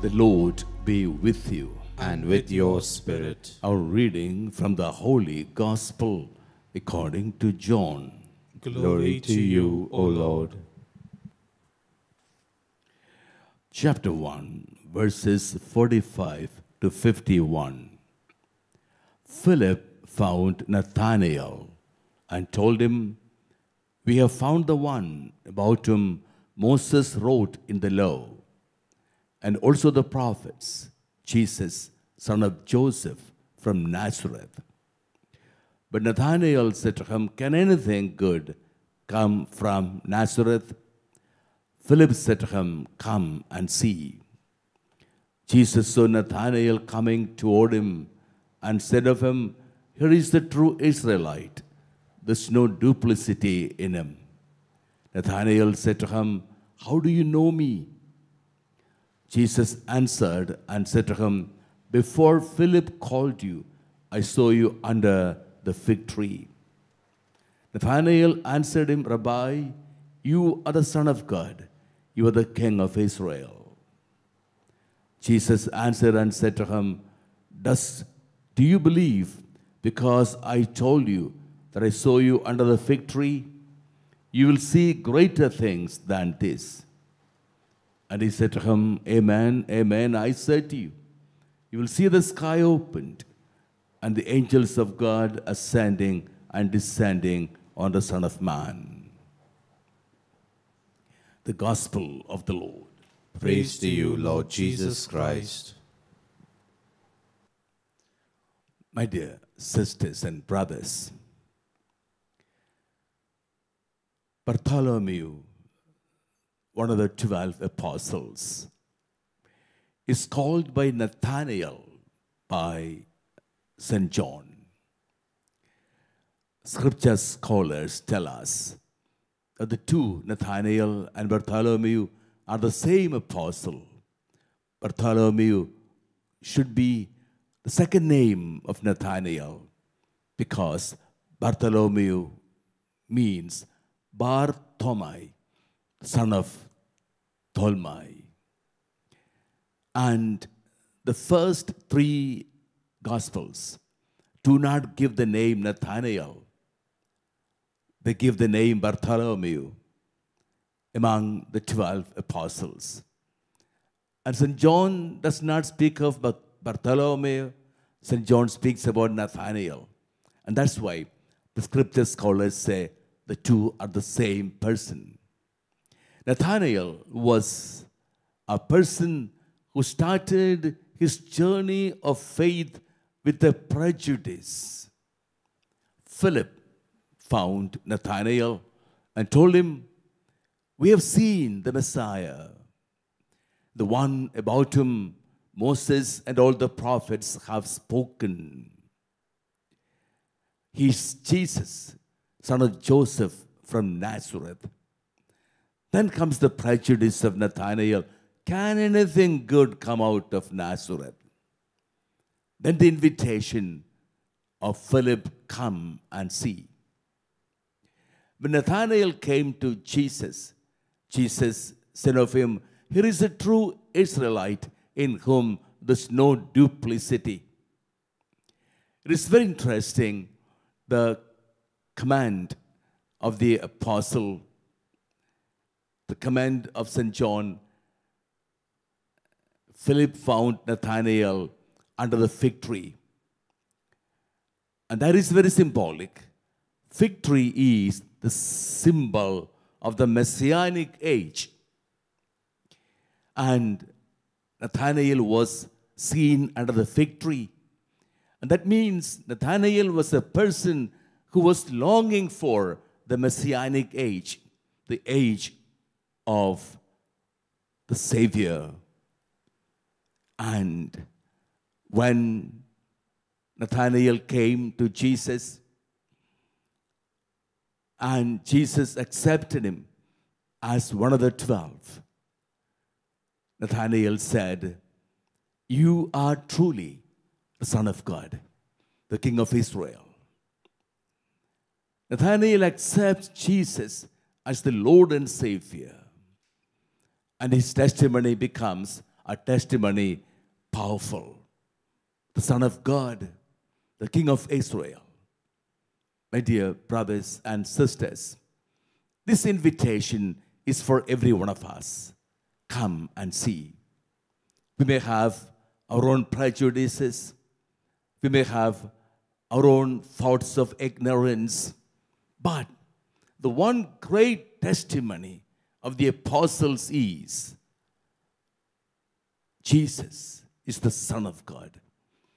The Lord be with you. and with your spirit. Our reading from the Holy Gospel according to John. Glory to you, O Lord. Chapter 1, verses 45 to 51. Philip found Nathanael and told him, We have found the one about whom Moses wrote in the law, and also the prophets, Jesus, son of Joseph from Nazareth. But Nathanael said to him, Can anything good come from Nazareth? Philip said to him, Come and see. Jesus saw Nathanael coming toward him and said of him, Here is the true Israelite. There's no duplicity in him. Nathanael said to him, How do you know me? Jesus answered and said to him, Before Philip called you, I saw you under the fig tree. Nathanael answered him, Rabbi, you are the Son of God. You are the King of Israel. Jesus answered and said to him, Does do you believe because I told you that I saw you under the fig tree? You will see greater things than this. And he said to him, Amen, amen, I say to you, you will see the sky opened and the angels of God ascending and descending on the Son of Man. The Gospel of the Lord. Praise to you, Lord Jesus Christ. My dear sisters and brothers, Bartholomew, one of the twelve apostles, is called by Nathanael by St. John. Scripture scholars tell us that the two, Nathanael and Bartholomew, are the same apostle. Bartholomew should be the second name of Nathanael because Bartholomew means Bar Thomai, son of Tolmai. And the first three Gospels do not give the name Nathanael, they give the name Bartholomew among the 12 apostles. And St. John does not speak of Bartholomew, St. John speaks about Nathanael. And that's why the scripture scholars say the two are the same person. Nathanael was a person who started his journey of faith with a prejudice. Philip found Nathanael and told him, We have seen the Messiah, the one about whom Moses and all the prophets have spoken. He's Jesus, son of Joseph from Nazareth. Then comes the prejudice of Nathanael. Can anything good come out of Nazareth? Then the invitation of Philip, come and see. When Nathanael came to Jesus, Jesus said of him, Here is a true Israelite in whom there's no duplicity. It is very interesting the command of the apostle, the command of St. John. Philip found Nathanael under the fig tree. And that is very symbolic. Fig tree is the symbol of the messianic age. And Nathanael was seen under the fig tree. And that means Nathanael was a person who was longing for the messianic age, the age of the Savior. And when Nathanael came to Jesus, and Jesus accepted him as one of the twelve. Nathanael said, You are truly the Son of God, the King of Israel. Nathanael accepts Jesus as the Lord and Savior, and his testimony becomes a testimony powerful. The Son of God, the King of Israel. My dear brothers and sisters, this invitation is for every one of us. Come and see. We may have our own prejudices, we may have our own thoughts of ignorance, but the one great testimony of the apostles is Jesus is the Son of God,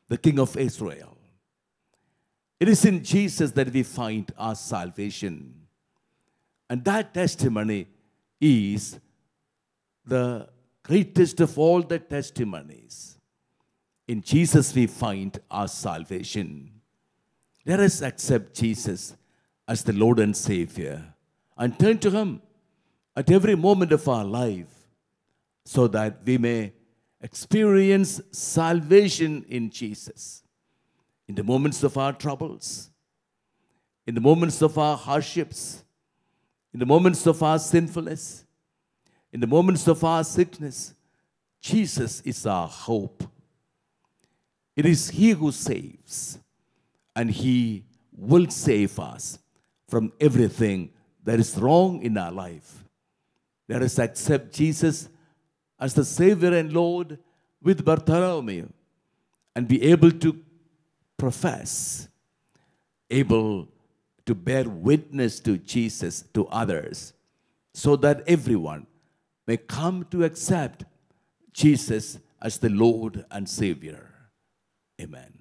the King of Israel. It is in Jesus that we find our salvation. And that testimony is the greatest of all the testimonies. In Jesus, we find our salvation. Let us accept Jesus as the Lord and Savior and turn to Him at every moment of our life so that we may experience salvation in Jesus. In the moments of our troubles, in the moments of our hardships, in the moments of our sinfulness, in the moments of our sickness, Jesus is our hope. It is He who saves, and He will save us from everything that is wrong in our life. Let us accept Jesus as the Savior and Lord with Bartholomew and be able to profess, able to bear witness to Jesus to others, so that everyone may come to accept Jesus as the Lord and Savior. Amen.